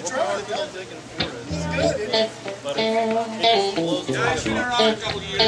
It's good. But Yeah, I've a couple years.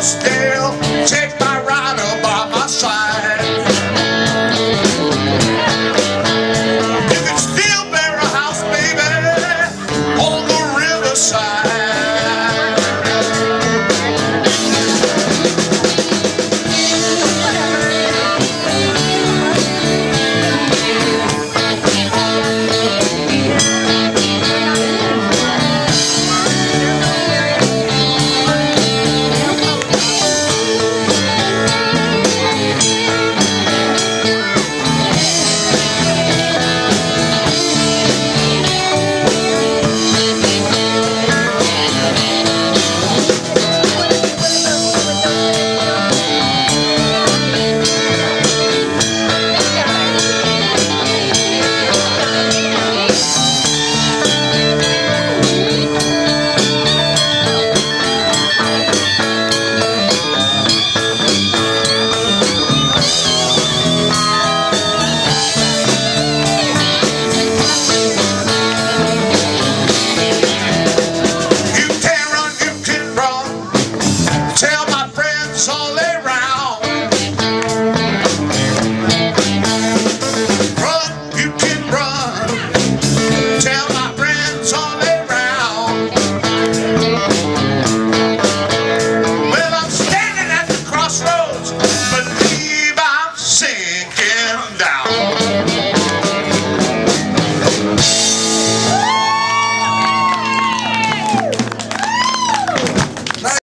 still. Take